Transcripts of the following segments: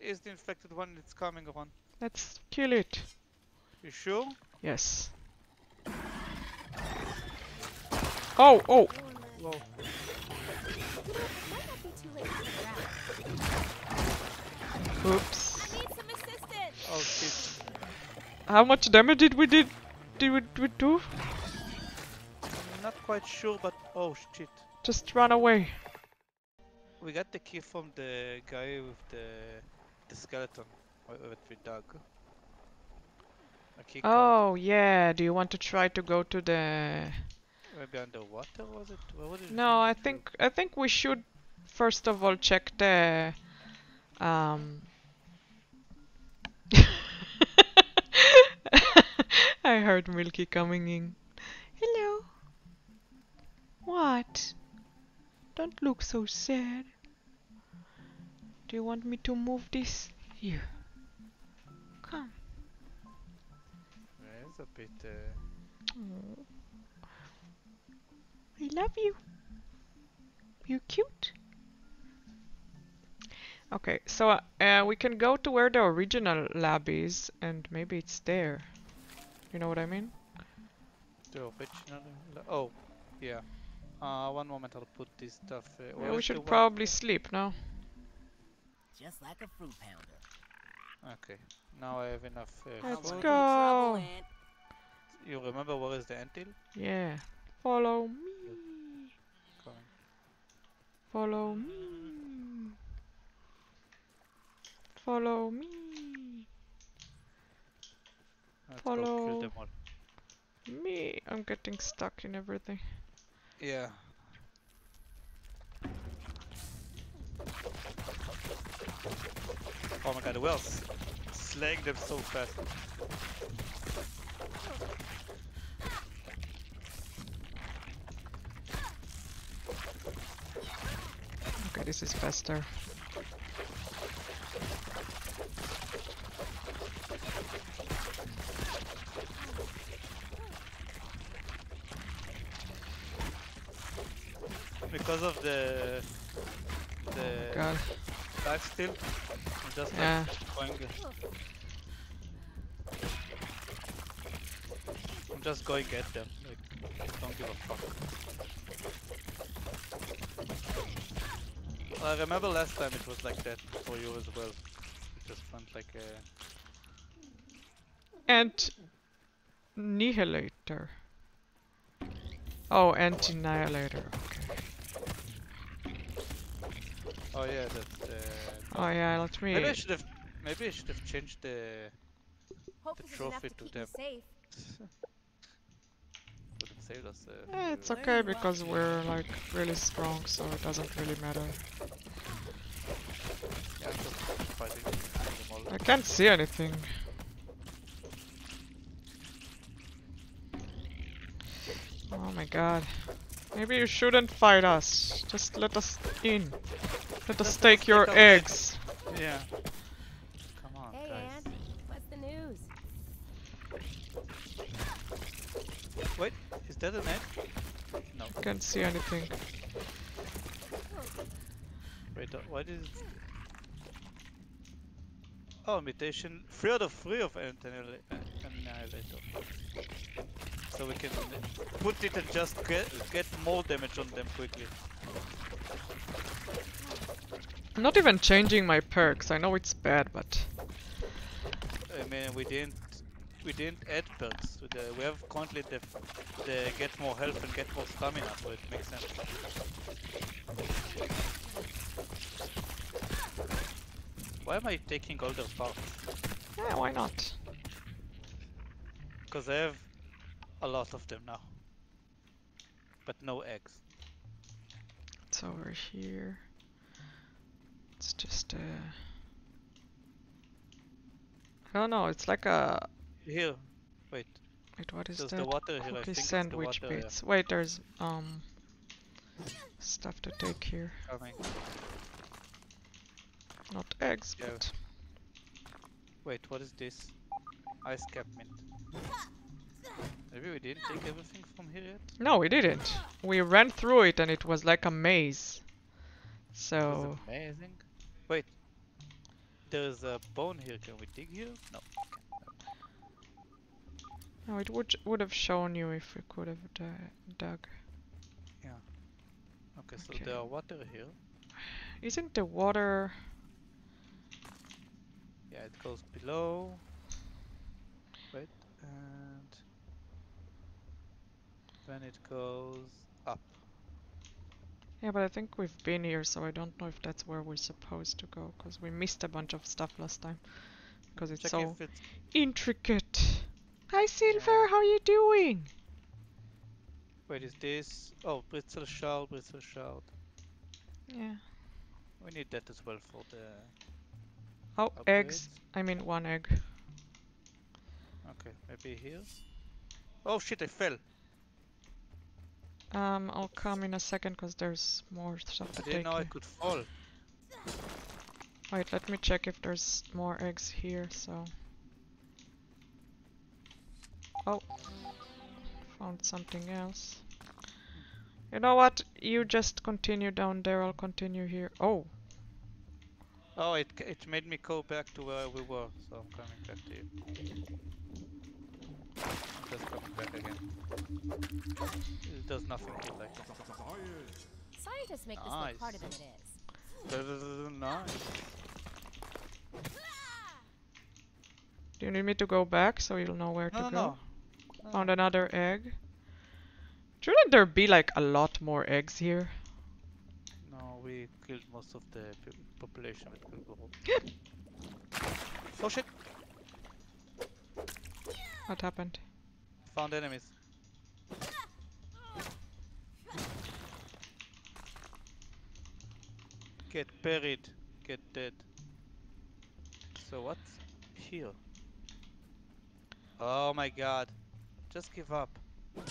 is the infected one. It's coming on. Let's kill it. You sure? Yes. Oh, oh! Whoa. Might not be too late to figure out. Oops. I need some assistance. Oh shit. How much damage did we did did we, we do? I'm not quite sure, but oh shit. Just run away. We got the key from the guy with the the skeleton that we dug. A key card. Oh yeah. Do you want to try to go to the? Maybe underwater was it? Where was it? No, I think I think we should first of all check the. Um. I heard Milky coming in. Hello. What? Don't look so sad. Do you want me to move this? Here. Come. Yeah, it's a bit. Uh, Aw. I love you. You cute. Okay, so uh, uh, we can go to where the original lab is, and maybe it's there. You know what I mean? the original. Oh, yeah. Uh, one moment. I'll put this stuff. Uh, Yeah, we should probably sleep now. Just like a fruit pounder. Okay. Now I have enough. Uh, Let's food. go. Trouble, You remember where is the anthill? Yeah. Follow me. Coming. Follow me. Follow me. Let's go kill Follow. them all. Me. I'm getting stuck in everything. Yeah. Oh my god, we are s- slaying them so fast. Okay, this is faster. Because of the the God. life steal, I'm just like, Yeah. I'm just going get them. Like, don't give a fuck. I remember last time it was like that for you as well. It just went like a. And Annihilator. Oh, Anti-Annihilator. Okay. Oh yeah, that. Oh yeah, let me. maybe I should have. Maybe I should have changed the. Hope this trophy to to them. you. Would have saved us. Uh, Eh, it's okay because we're like really strong, so it doesn't really matter. Yeah, I'm just fighting them all. I can't see anything. Oh my god. Maybe you shouldn't fight us. Just let us in. Let us take your take our egg. eggs. Yeah. Come on, Hey, guys. Aunt. What's the news? Wait, is that an egg? No. Can't see anything. Wait, uh, why. Oh, mutation. Three out of three of Antenna- Annihilator. So we can put it and just get, get more damage on them quickly. I'm not even changing my perks. I know it's bad, but I mean, we didn't we didn't add perks the. Uh, we have currently the the get more health and get more stamina, so it makes sense. Why am I taking all their parts? yeah, why not? Because I have a lot of them now, but no eggs. It's over here. It's just uh I don't know, it's like a Here, wait. wait, what is There's that? the water here. I Cookie think it's the sandwich water, yeah, bits. Wait, there's um stuff to take here. coming. Not eggs, Yeah. but Wait, what is this? Ice cap mint. Maybe we didn't take everything from here yet. no, we didn't. We ran through it and it was like a maze. It was So amazing. Wait. there's a bone here. Can we dig here? No. No, it would would have shown you if we could have dug. Yeah. Okay, so Okay. there are water here. Isn't the water? Yeah, it goes below. Wait, and then it goes up. Yeah, but I think we've been here, so I don't know if that's where we're supposed to go, because we missed a bunch of stuff last time. Because it's Check so it's intricate. Hi, Silver. How are you doing? wait, is this? Oh, brittle shard, brittle shard. Yeah. We need that as well for the Oh, eggs. I mean, one egg. Okay, maybe here. Oh shit! I fell. Um, I'll come in a second, because there's more stuff I to didn't take. know I could fall. Wait, let me check if there's more eggs here, so... Oh. Found something else. You know what? You just continue down there, I'll continue here. Oh! Oh, it it made me go back to where we were, so I'm coming back to you. I'm just coming back again. It does nothing here, like. Scientists make this Nice. look harder than it is. Nice. Do you need me to go back so you'll know where No, to no, go? no. No, Found another egg. Shouldn't there be like a lot more eggs here? No, we killed most of the population with Kulgoro. oh shit! What happened? Found enemies. Get buried. Get dead. So what's here? Oh my god. Just give up. Dead.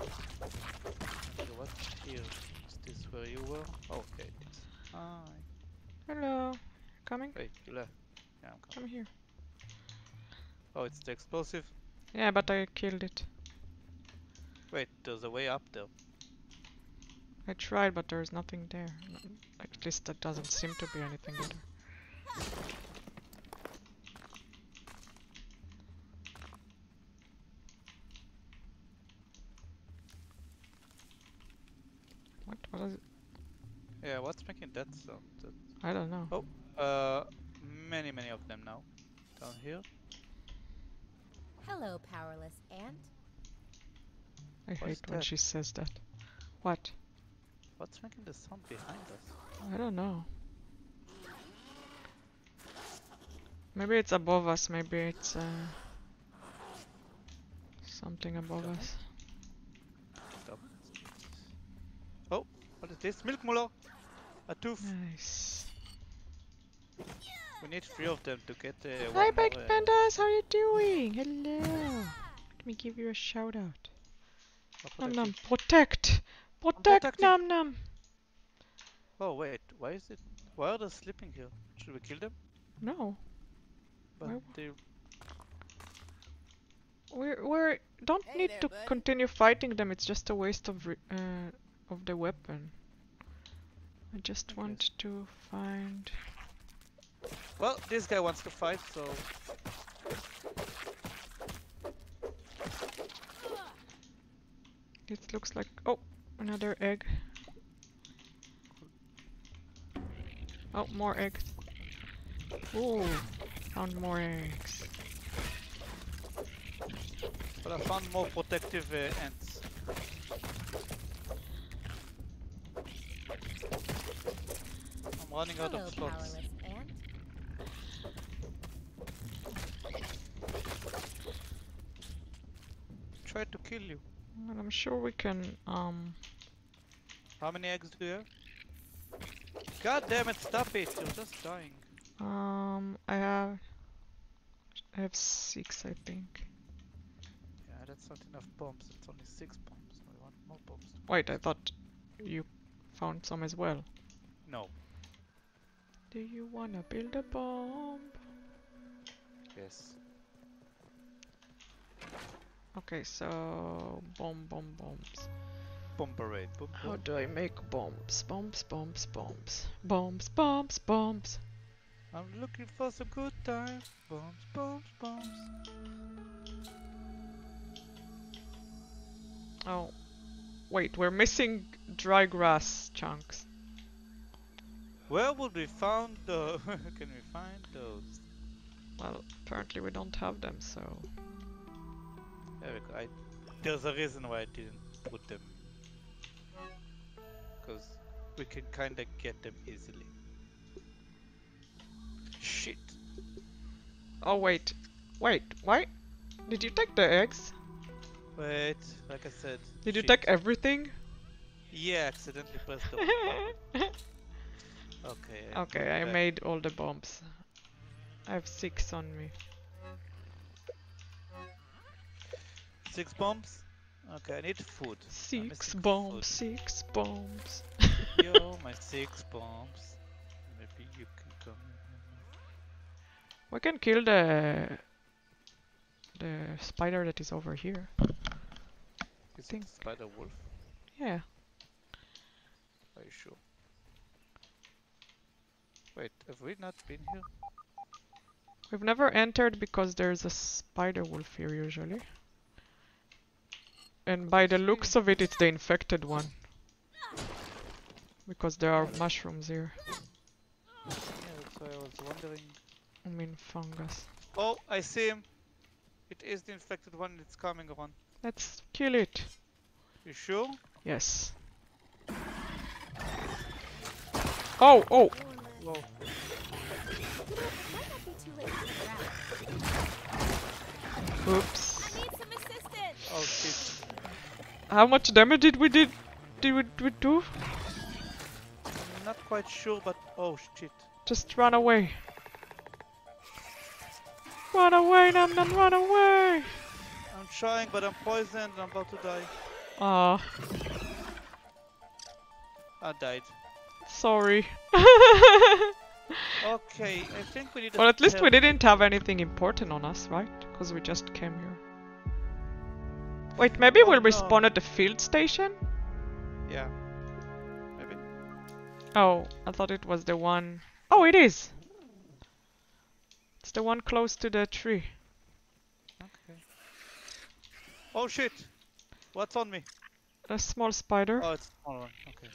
Okay, what's here? Is this where you were? Okay. it is. Hello. Coming? Wait, you left. Yeah, I'm coming. Come here. Oh, it's the explosive. Yeah, but I killed it. Wait, there's a way up there. I tried, but there's nothing there. At least there doesn't seem to be anything there. What? What is it? Yeah, what's making that sound? That- I don't know. Uh, many, many of them now. Down here. Hello, powerless ant. I What is hate when that? she says that. What? What's making the sound behind us? I don't know. Maybe it's above us, maybe it's uh, something above Don't us. Stop. Oh, what is this? Milk Muller! A tooth! Nice. We need three of them to get uh, Hi one Baked more, uh, Pandas, how are you doing? Hello. Let me give you a shout out. oh, Num protect num. Protect! Protect protecting. num num! Oh wait, why is it? Why are they sleeping here? Should we kill them? No. But Why- they We're we're don't Hey need there, to buddy. continue fighting them. It's just a waste of uh, of the weapon. I just I want guess. to find. Well, this guy wants to fight, so It looks like oh another egg. Oh more eggs. Ooh, found more eggs. but I found more protective uh, ants. I'm running out of slots. powerless. Try to kill you. Well, I'm sure we can um How many eggs do you have? God damn it, stop it, you're just dying. um I have I have six I think. Yeah, that's not enough bombs, it's only six bombs. I want more bombs. Wait, I thought you found some as well. No. Do you wanna build a bomb? Yes. Okay, so bomb bomb bombs. bomb parade. Boom, How do I make bombs? Bombs, bombs, bombs. Bombs, bombs, bombs. I'm looking for some good times. Bombs, bombs, bombs. Oh. Wait, we're missing dry grass chunks. Where would we found the? Can we find those? Well, apparently we don't have them, so... There we go. I, there's a reason why I didn't put them. Because we can kinda get them easily. Shit. Oh, wait. Wait, why? Did you take the eggs? Wait, like I said. Did you take everything? Yeah, accidentally pressed the button. Okay. I okay, I made all the bombs. I have six on me. Six bombs? Okay, I need food. Six bombs, six bombs. Yo, my six bombs. Maybe you can come. We can kill the the spider that is over here. Is Think- it spider wolf? Yeah. Are you sure? Wait, have we not been here? We've never entered because there's a spider wolf here usually. And by the looks of it, it's the infected one. Because there are mushrooms here. Yeah, that's why I was wondering. I mean fungus. Oh, I see him. It is the infected one. It's coming on. Let's kill it. You sure? Yes. Oh, oh! Whoa. Might not be too late to figure out. Oops. I need some assistance. Oh shit. How much damage did we did did we, we do? I'm not quite sure, but oh shit. Just run away. Run away, Nam Nam, run away! I'm trying, but I'm poisoned. I'm about to die. Ah, I died. sorry. Okay, I think we need. well, at least we didn't have anything important on us, right? Because we just came here. Wait, maybe Oh, we'll no. respawn at the field station? Yeah. Maybe. Oh, I thought it was the one. Oh, it is! It's the one close to the tree. Okay. Oh shit! What's on me? A small spider. Oh, it's a small one. Okay.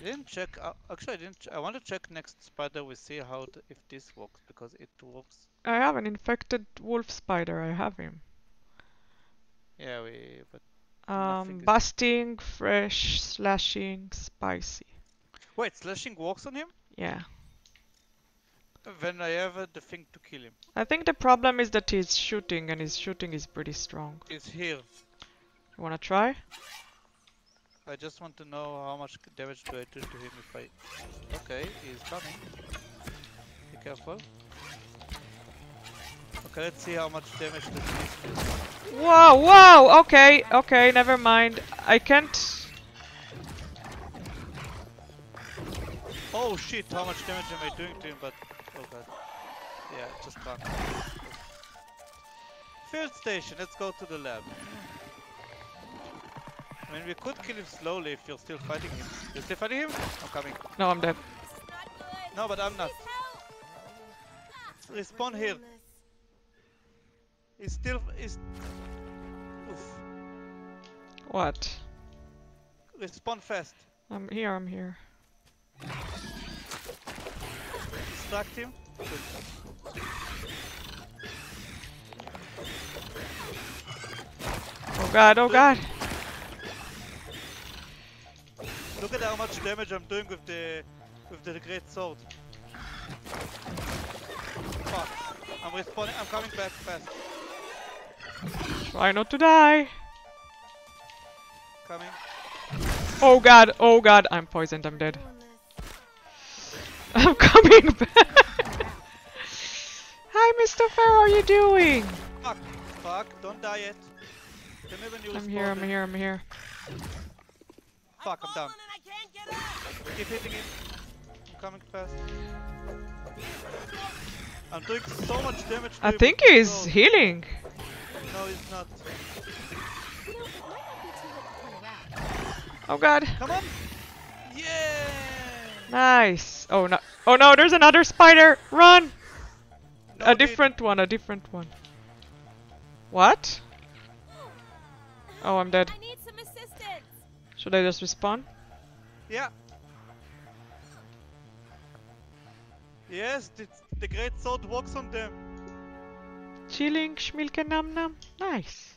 I didn't check. Uh, actually, I didn't. Ch- I want to check next spider. We see how if this works because it works. I have an infected wolf spider, I have him. Yeah, we. But Um, busting, fresh, slashing, spicy. wait, slashing works on him. Yeah. When I have uh, the thing to kill him, I think the problem is that he's shooting and his shooting is pretty strong. it's here. You wanna try? I just want to know how much damage do I do to him if I. Okay, he's coming. Be careful. Okay, let's see how much damage this do. Whoa, whoa! Okay, okay, never mind. I can't. Oh shit, how much damage am I doing to him? But god. Yeah, just run. Field station, let's go to the lab. I mean, we could kill him slowly if you're still fighting him. You're still fighting him? I'm coming. No, I'm dead. This is not good. No, but I'm not. Please help. Respawn here. He's still. He's. Oof. What? Respawn fast. I'm here, I'm here. Distract him. Oh god, oh god! Look at how much damage I'm doing with the with the great sword. Fuck. I'm respawning. I'm coming back fast. Try not to die! Coming. Oh god, oh god, I'm poisoned, I'm dead. I'm coming back! Hi, Mr. Fair, how are you doing? Fuck. Fuck. Don't die yet. Tell me when I'm here, I'm here, I'm here. Fuck. I'm down. and I can't get up. Keep hitting him. I'm coming fast. I'm doing so much damage to I him think he's sword. healing. No, he's not. You know, it might not be too late to turn around. Oh god. Come on! Yeah! Nice. Oh no. Oh no, there's another spider. Run. No a different one, a different one. What? Oh, I'm dead. I need some assistance. Should I just respawn? Yeah. Yes, the, the great sword works on them. Chilling, schmilke nam nam. Nice.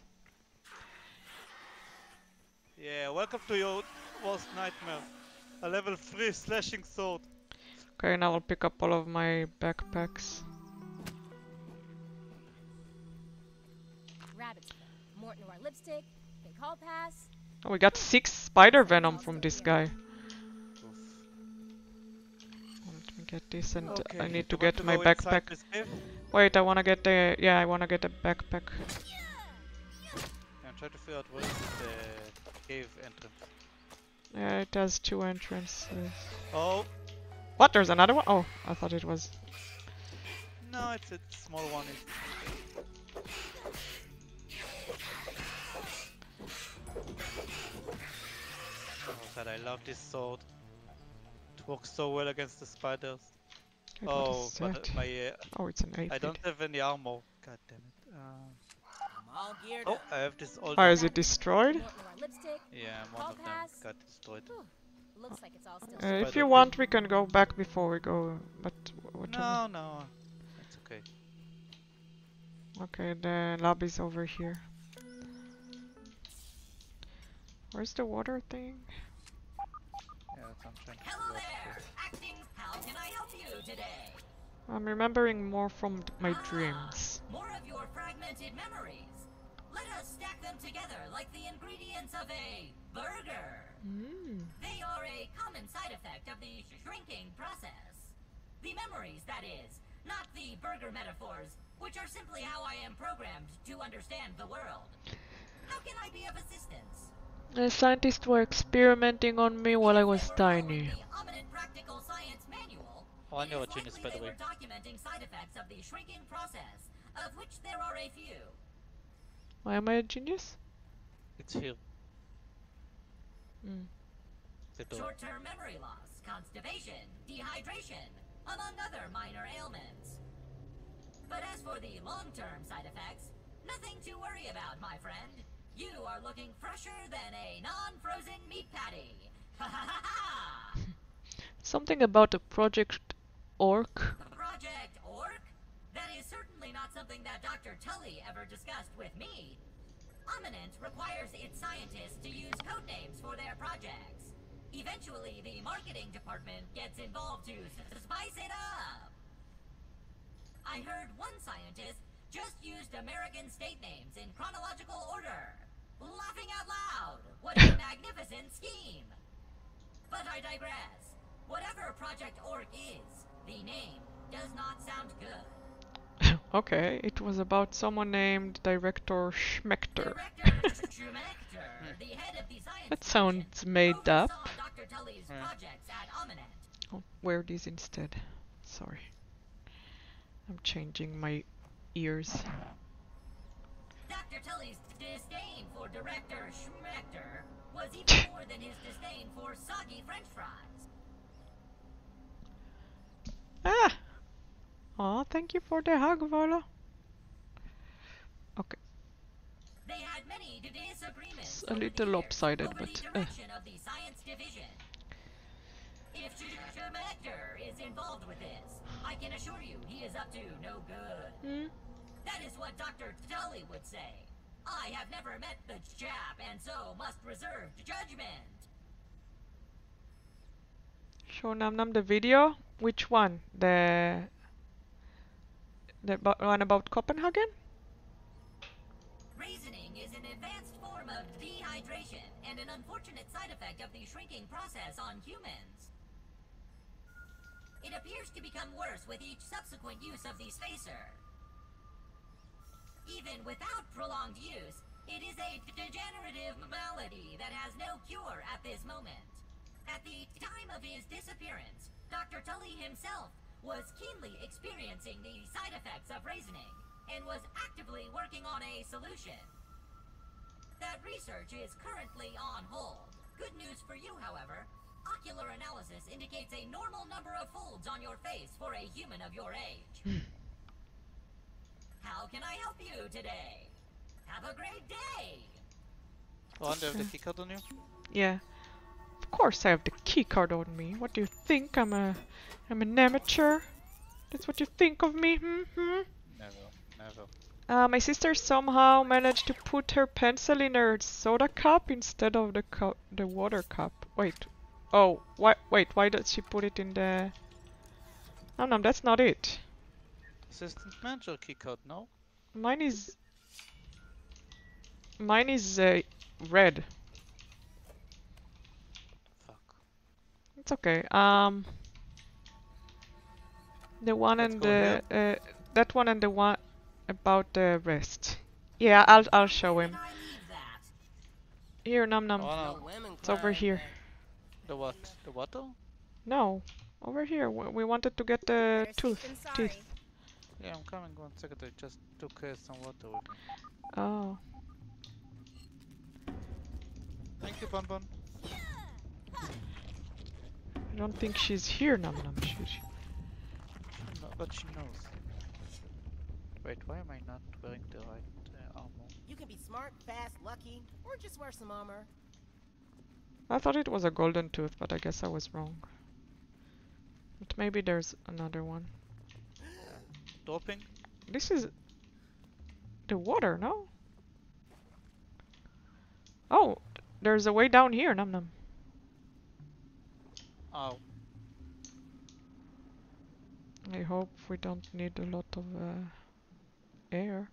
Yeah, welcome to your worst nightmare. A level 3 slashing sword. Okay, now I'll pick up all of my backpacks. Lipstick, pink hall pass. Oh, we got six spider venom from this guy. Let me get this and Okay, I need to want get my backpack. Wait, I wanna get the yeah, I wanna get a backpack. I'm trying to figure out where is the cave entrance. Yeah, it has two entrances. Oh, What? There's another one? Oh, I thought it was. no, it's a small one. It's... god, I love this sword. It works so well against the spiders. Wait, Oh, but uh, my uh, Oh, it's an I don't have any armor. God damn it. Uh, I'm all geared oh. I have this old. Oh, is it destroyed? Lipstick. Yeah, one Hall of them pass. got destroyed. Whew. Looks like it's all still. Uh, if you want, we can go back before we go. But whatever. No, no, it's okay. Okay, the lobby's over here. Where's the water thing? Yeah, that's what I'm trying to Hello there! Acting, how can I help you today? I'm remembering more from my dreams. More of your fragmented memories. Let us stack them together like the ingredients of a burger. Mm. They are a common side effect of the shrinking process. The memories, that is, not the burger metaphors, which are simply how I am programmed to understand the world. How can I be of assistance? The scientists were experimenting on me while I was they were following tiny. The Omni-Mint Practical Science Manual. Oh, I it know is a genius, likely by the way. documenting side effects of the shrinking process, of which there are a few. Why am I a genius? It's here. Mm. The. Short-term memory loss, constipation, dehydration, among other minor ailments. But as for the long-term side effects, nothing to worry about, my friend. You are looking fresher than a non-frozen meat patty. Ha ha ha ha! Something about a project orc. Project Orc? That is certainly not something that Dr. Tully ever discussed with me. Omni-Mint requires its scientists to use code names for their projects. Eventually, the marketing department gets involved to spice it up. I heard one scientist just used American state names in chronological order. Laughing out loud! What a magnificent scheme! But I digress. Whatever Project Orc is, the name does not sound good. okay, it was about someone named Director Schmector. Director Schmector, the head of the science That sounds made up. oversaw Dr. Tully's Yeah. projects at Omni-Mint. Oh, wear these instead. Sorry. I'm changing my ears. Dr. Tully's disdain for Director Schmector was even more than his disdain for soggy french fries. Ah! Aw, thank you for the hug, Vola. Okay. They had many disagreements. It's a little lopsided, but, uh. of the science division. If Schmector is involved with this, I can assure you he is up to no good. Hmm? That is what Dr. Tully would say. I have never met the chap and so must reserve judgment. Show Nam Nam the video? Which one? The the one about Copenhagen? Raisoning is an advanced form of dehydration and an unfortunate side effect of the shrinking process on humans. It appears to become worse with each subsequent use of the SPAC.R. Even without prolonged use, it is a degenerative malady that has no cure at this moment. At the time of his disappearance, Dr. Tully himself was keenly experiencing the side effects of raisoning and was actively working on a solution. that research is currently on hold. Good news for you, however. Ocular analysis indicates a normal number of folds on your face for a human of your age. Hmm. How can I help you today? Have a great day! Oh, and they have the keycard on you? Yeah. Of course I have the key card on me. What do you think? I'm a I'm an amateur? That's what you think of me? Hmm? hmm? Never, never. Uh, my sister somehow managed to put her pencil in her soda cup instead of the cu the water cup. Wait. Oh, why? Wait, why did she put it in the? No, no, that's not it. Assistant manager keycard, no? Mine is. Mine is uh, red. Fuck. It's okay. Um. The one Let's and the uh, that one and the one about the rest. Yeah, I'll I'll show him. did I leave that? Here, num num. Oh no, It's over here. the what? The water? No, over here. We we wanted to get the tooth. Teeth. Yeah, I'm coming one second, I just took uh, some water with me. Oh. Thank you, Bon Bon. I don't think she's here, num num. She's No, but she knows. Wait, why am I not wearing the right uh, armor? You can be smart, fast, lucky, or just wear some armor. I thought it was a golden tooth, but I guess I was wrong. But maybe there's another one. Dropping? This is the water, no? Oh, there's a way down here, num num. Oh, I hope we don't need a lot of uh, air.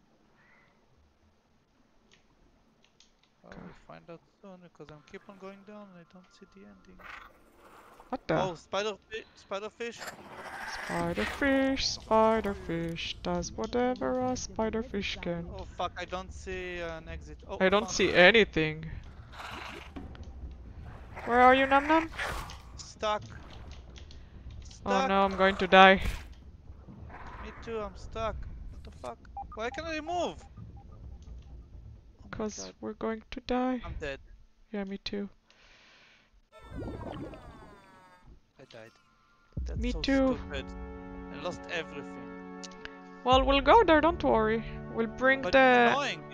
we'll find out soon because I'm keep on going down and I don't see the ending. What the? Oh, spider, fi- spider fish. Spiderfish, spiderfish does whatever a spiderfish can. Oh fuck, I don't see an exit. Oh, I don't fuck. see anything. Where are you, Num Num? Stuck. Oh no, I'm going to die. Me too, I'm stuck. What the fuck? Why can't I move? Oh Because God, we're going to die. I'm dead. Yeah, me too. I died. That's Me so too. Stupid. I lost everything. Well, we'll go there, don't worry. We'll bring But the... it's annoying.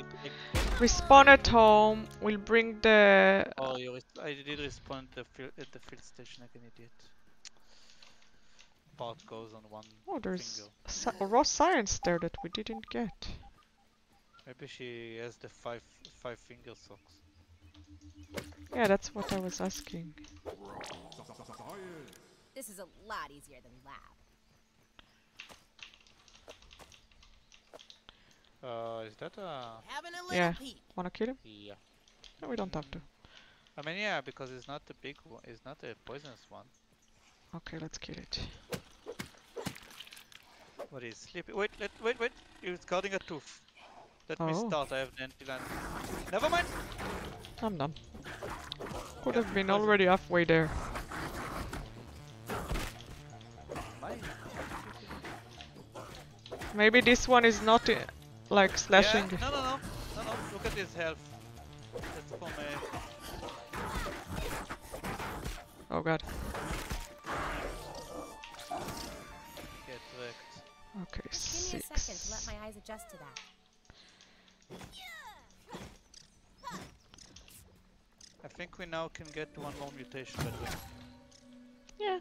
We spawn at home. We'll bring the... oh, you I did respond at the field at the field station like an idiot. Part goes on one Oh, there's sci- raw science there that we didn't get. Maybe she has the five five finger socks. Yeah, that's what I was asking. This is a lot easier than lab. Uh, is that a? Having a little Yeah. peek. Wanna kill him? Yeah. No, we don't have to. I mean, yeah, because it's not the big one. It's not a poisonous one. Okay, let's kill it. What is sleepy? Wait, let wait, wait. It's guarding a tooth. Let me Oh. start. I have the anti-land. Never mind. Num num. Could have been already halfway there. Maybe this one is not i- like slashing. Yeah, no, no, no, no, no. Look at his health. That's for me. Oh god. Get wrecked. Okay, Give me a second to let my eyes adjust to that. I think we now can get one more mutation, by the way. Yeah.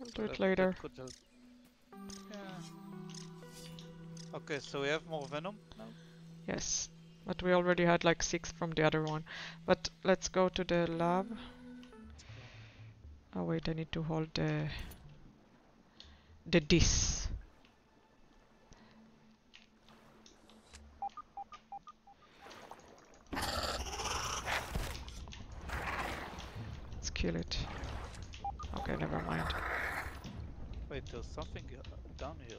We'll do That- it later. Yeah. Okay, so we have more venom now. Yes. But we already had like six from the other one. But let's go to the lab. Oh wait, I need to hold the the dis. Let's kill it. Okay, never mind. Wait, there's something uh, down here.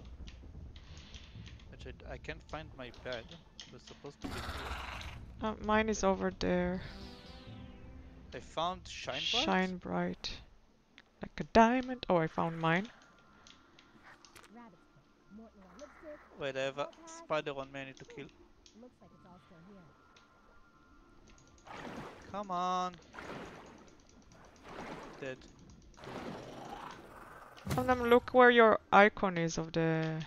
Which I, I can't find my bed. It was supposed to be here. Uh, mine is over there. I found shine bright. Shine bright. Like a diamond. Oh, I found mine. Wait, I have a spider on me I need to kill. Come on. Dead. Num num, look where your icon is of the.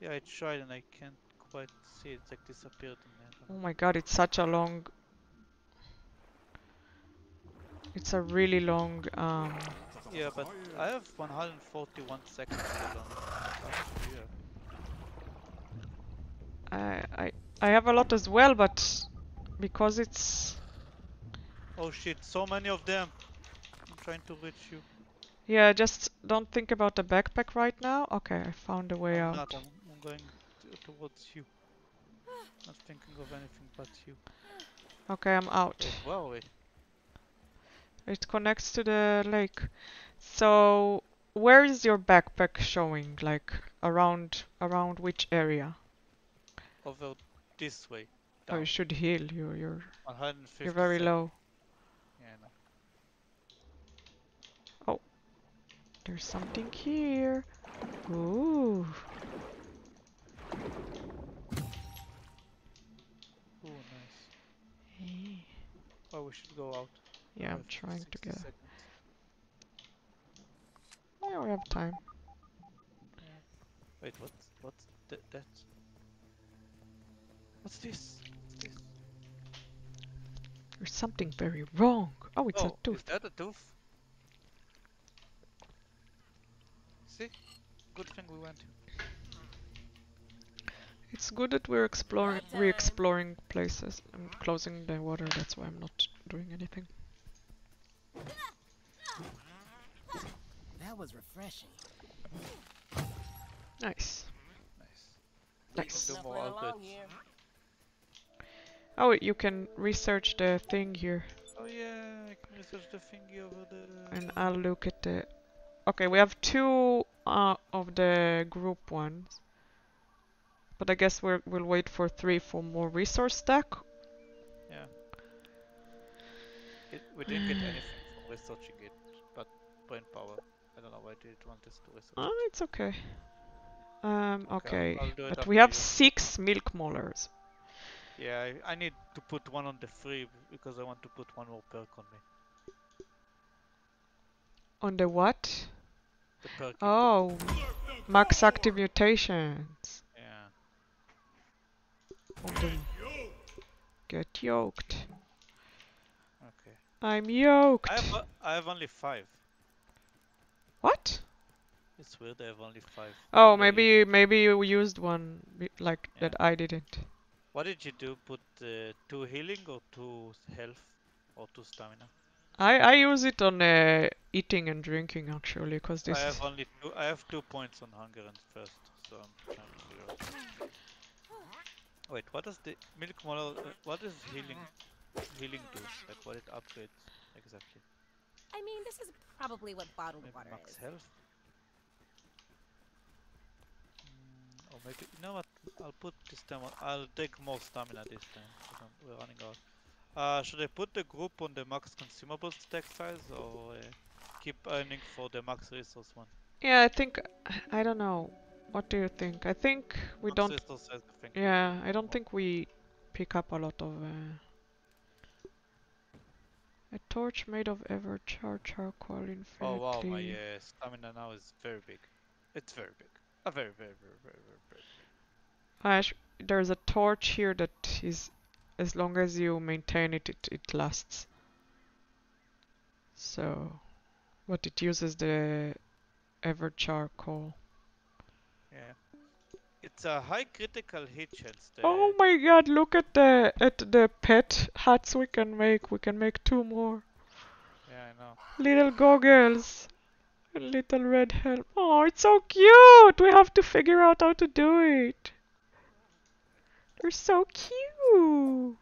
Yeah, I tried and I can't quite see it. It's like disappeared in Oh my god, it's such a long. It's a really long. Um. Yeah, but I have 141 seconds left on. Yeah. I I I have a lot as well, but because it's Oh shit, so many of them. I'm trying to reach you. yeah, just don't think about the backpack right now. Okay, I found a way I'm out. not, I'm, I'm going towards you. Not thinking of anything but you. Okay, I'm out. Are we? It connects to the lake. So where is your backpack showing? Like around around which area? Over this way. Oh, you should heal. You're you're 150 you're very low. Yeah, I. Oh. There's something here. Ooh, Oh, we should go out. Yeah, I'm trying to get. seconds. Yeah, we have time. Wait, what? What's th that? What's this? What's this? There's something very wrong. Oh, it's oh, a tooth. is that a tooth? See? Good thing we went. It's good that we're exploring, re-exploring places. I'm closing the water, that's why I'm not doing anything. That was refreshing. Nice. Nice. Nice. Two more Suffering outlets. along here. Oh, you can research the thing here, Oh yeah, I can research the thingy over there. and I'll look at the. Okay, we have two uh, of the group ones, but I guess we're, we'll wait for three for more resource stack. Yeah. It, we didn't get anything from researching it, but brain power. I don't know why they didn't want us to research. Oh, it's okay. Um, okay, it but we have you. six milk molars. Yeah, I, I need to put one on the free because I want to put one more perk on me. On the what? The perk. Oh, max active mutations. Yeah. On the get yoked. Okay. I'm yoked. I have uh, I have only five. What? It's weird. I have only five. Oh, Maybe- maybe maybe you used one like Yeah. that I didn't. What did you do? Put uh, two healing or two health or two stamina? I I use it on uh, eating and drinking actually, cause this I is have only two. I have two points on hunger and thirst, so I'm trying to figure out. Wait, what does the milk molar? Uh, what does healing healing do? Like what it upgrades exactly? I mean, this is probably what bottled Maybe water max is. health. Mm, or maybe you know what? I'll put this time. On, I'll take more stamina this time. 'cause I'm- we're running out. Uh, should I put the group on the max consumable stack size or uh, keep earning for the max resource one? yeah. I think I don't know. What do you think? I think we Max don't. I. Yeah, I don't think we pick up a lot of. Uh, a torch made of ever char charcoal infinitely. Oh wow, my uh, stamina now is very big. It's very big. A very, very, very, very, very, very. Ash, there's a torch here that is, as long as you maintain it, it, it lasts. So, but it uses the ever charcoal. Yeah. It's a high critical hit chance. The Oh my god, look at the at the pet hats we can make. We can make two more. Yeah, I know. Little goggles. A little red helm. Oh, it's so cute! We have to figure out how to do it. They're so cute.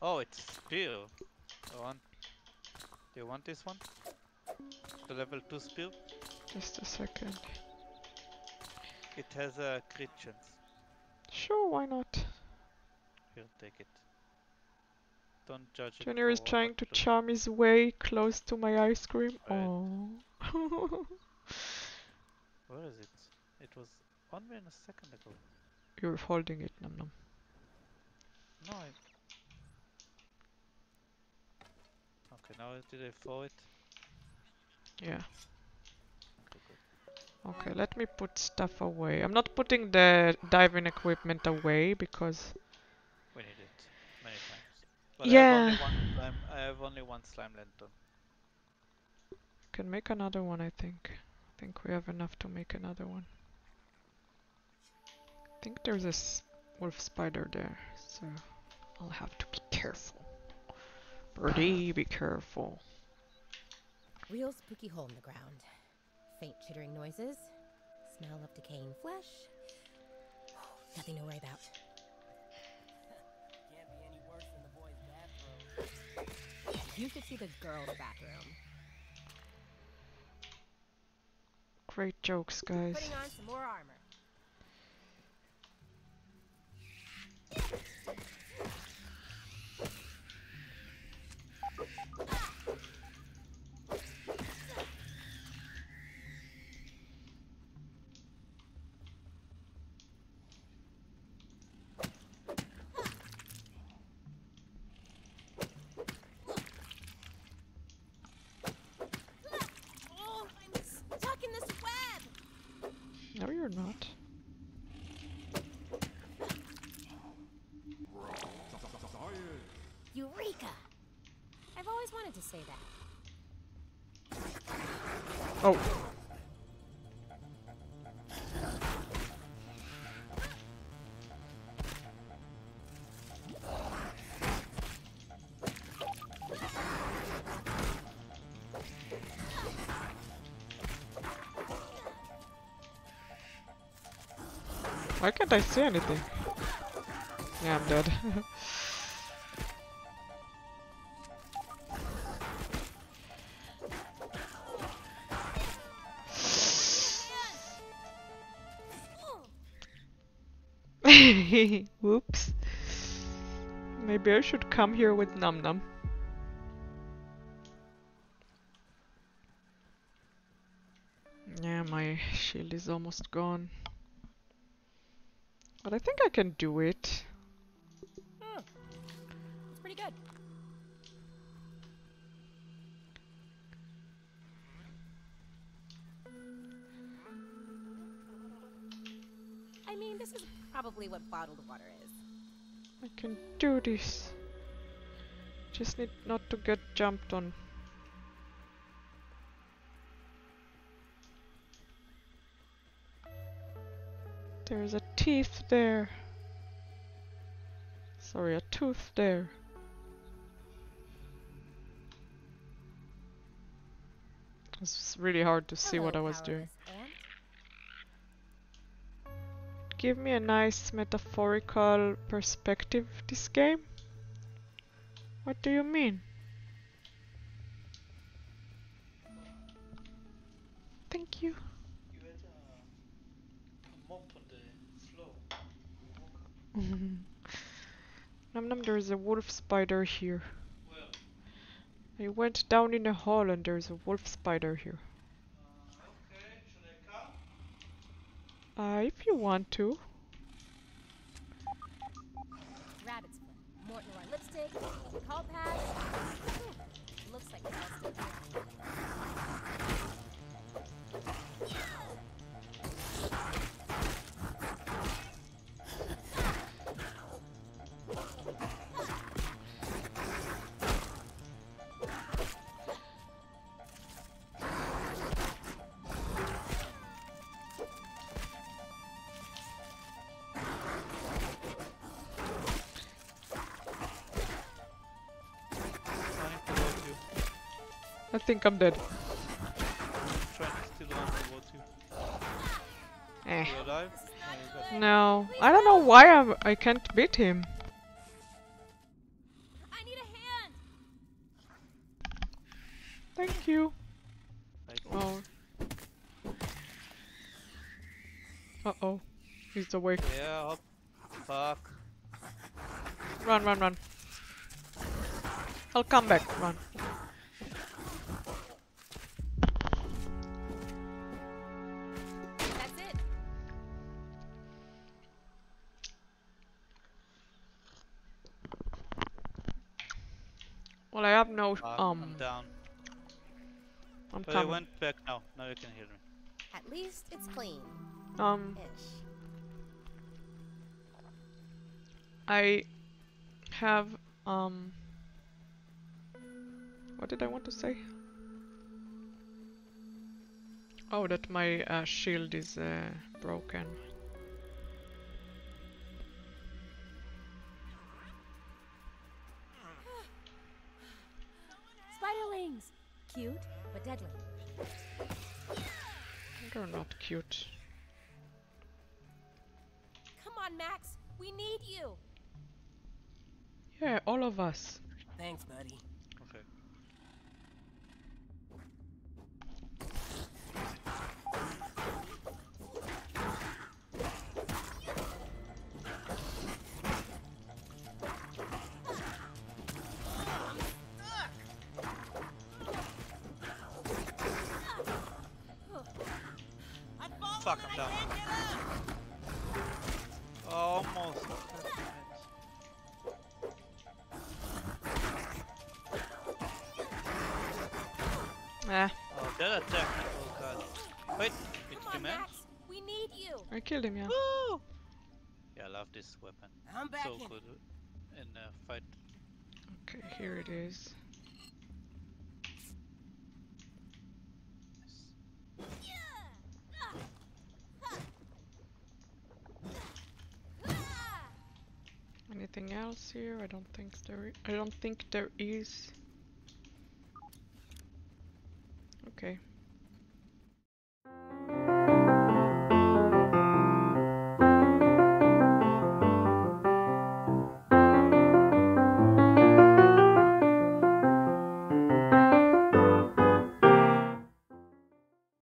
Oh, it's spear. I want. Do you want this one? The level two spear. Just a second. It has a crit chance. Sure, why not? Here, take it. Don't judge Junior is trying to charm his way close to my ice cream. Oh. Where is it? It was one minute, a second ago. You're holding it, Num Num. No, I... Okay, now did I throw it? Yeah. Okay, let me put stuff away. I'm not putting the diving equipment away because We need it many times. But Yeah. I have only one slime. I have only one slime lantern. can make another one. I think. I think we have enough to make another one. I think there's a s- wolf spider there, so I'll have to be careful. Birdie, be careful. Real spooky hole in the ground. Faint chittering noises. Smell of decaying flesh. Nothing to worry about. Can't be any worse than the boys' bathroom. You should see the girls' bathroom. Great jokes, guys. Putting on some more armor. Oh, I'm stuck in this web. You're not. Eureka! I've always wanted to say that. Oh. Why can't I see anything? Yeah, I'm dead. Whoops. Maybe I should come here with Namnam. Yeah, my shield is almost gone. But I think I can do it. Hmm. It's pretty good. I mean, this is probably what bottled water is. I can do this. Just need not to get jumped on. There's a teeth there. Sorry, a tooth there. It's really hard to see what I was doing. Give me a nice metaphorical perspective, this game? What do you mean? Namnam, there's a wolf spider here. Well, I went down in a hole and there's a wolf spider here. uh, okay. Uh, if you want to. Lipstick. Looks like I think I'm dead. Trying to still run towards you. Eh. No, you got No. I don't know why I'm, I can't beat him. I need a hand. Thank you. like Oh. Uh oh. He's awake. Yeah, hop. Fuck. Run, run, run. I'll come back. Run. Have no. Uh, um, I'm down. I'm But I coming. went back now. Now you can hear me. At least it's clean. Um, Ish. I have um. What did I want to say? Oh, that my uh, shield is uh, broken. Cute, but deadly. They're not cute. Come on, Max! We need you! Yeah, all of us. Thanks, buddy. Fuck, I'm I down. can't get up. Almost. Ah, Oh, that attack. Oh god. Wait, did Come you on, man? Max! We need you! I killed him, yeah. Woo! Yeah, I love this weapon. I'm back So in. good in a fight. Okay, here it is. Anything else here? I don't think there. I I don't think there is. Okay.